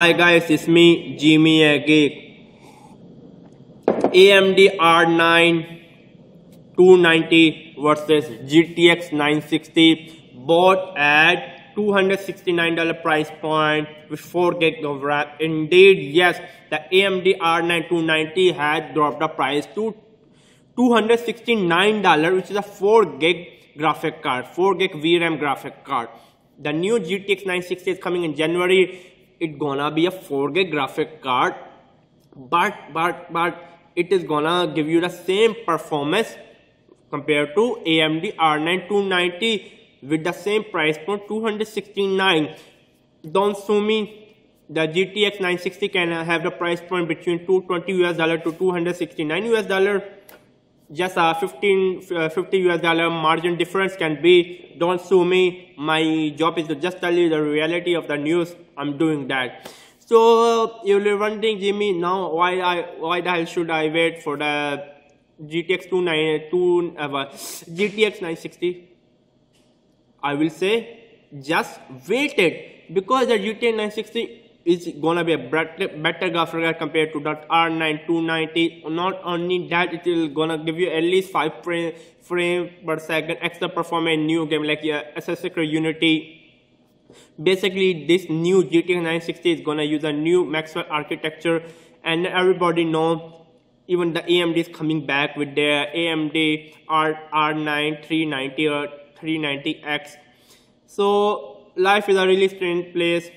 Hi guys, it's me Jimmy Geek. AMD R9 290 versus GTX 960 both at $269 price point with 4 gig of RAM. Indeed, yes, the AMD R9 290 has dropped the price to $269 which is a 4 gig graphic card, 4 gig VRAM graphic card. The new GTX 960 is coming in January it gonna be a 4 gig graphic card but but but it is gonna give you the same performance compared to AMD R9 290 with the same price point 269 don't sue me. The GTX 960 can have the price point between 220 US dollar to 269 US dollar just a 15 uh, 50 us dollar margin difference can be don't sue me. My job is to just tell you the reality of the news. I'm doing that. So you're wondering jimmy now why i why the hell should i wait for the gtx 292 uh, gtx 960 i will say just wait it because the gtx 960 is gonna be a better graphic card compared to that R9 290. Not only that, it will gonna give you at least 5 frame, frame per second extra performance in new game like uh, Assassin's Creed Unity. Basically, this new GTX 960 is gonna use a new Maxwell architecture, and everybody know even the AMD is coming back with their AMD R R9 390 or 390X. So life is a really strange place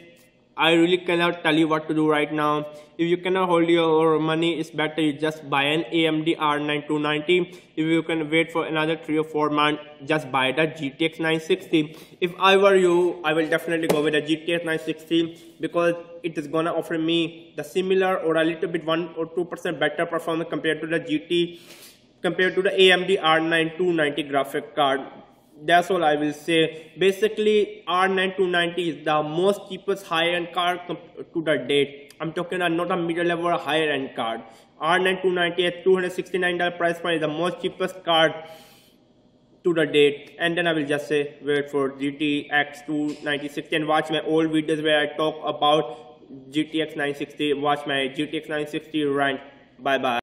I really cannot tell you what to do right now. If you cannot hold your money, it's better you just buy an AMD R9 290. If you can wait for another 3 or 4 months, just buy the GTX 960. If I were you, I will definitely go with the GTX 960 because it is gonna offer me the similar or a little bit 1 or 2% better performance compared to the GT compared to the AMD R9 290 graphic card that's all I will say. Basically, R9290 is the most cheapest high-end card to the date. I'm talking about not a middle level or higher end card. R9290 at $269 price point is the most cheapest card to the date. And then I will just say wait for GTX 296 and watch my old videos where I talk about GTX 960. Watch my GTX 960 rant. Bye bye.